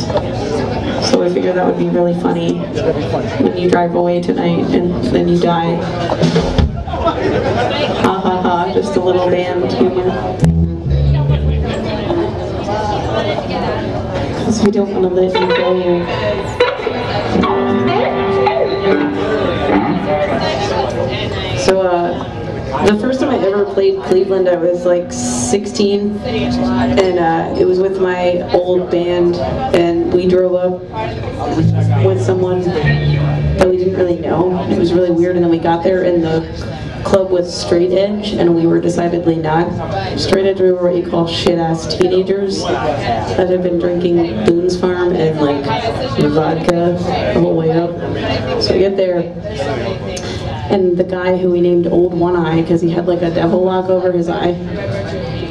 hands. So I figured that would be really funny when you drive away tonight and then you die. Ha ha ha, just a little band humor. Because we don't want to let you go. So, uh, the first time I ever played Cleveland, I was like 16, and uh, it was with my old band, and we drove up with someone that we didn't really know. It was really weird, and then we got there, and the club was straight edge, and we were decidedly not. Straight edge, we were what you call shit-ass teenagers that had been drinking Boone's Farm and like vodka the whole way up. So we get there, and the guy who we named Old One Eye because he had like a devil lock over his eye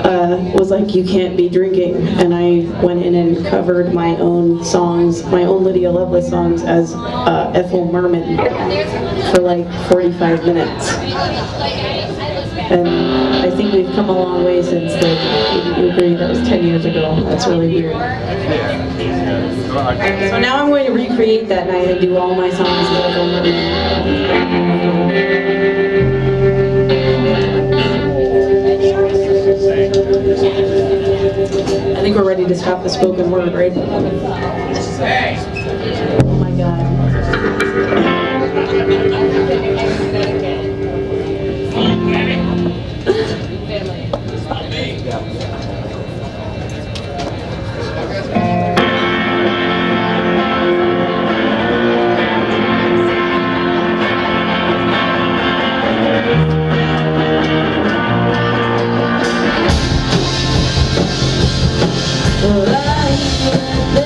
uh, was like, "You can't be drinking," and I went in and covered my own songs, my own Lydia Loveless songs as uh, Ethel Merman for like 45 minutes. And I think we've come a long way since then. You agree that was 10 years ago. That's really weird. So now I'm going to recreate that night and do all my songs as Ethel I think we're ready to stop the spoken word, right? Life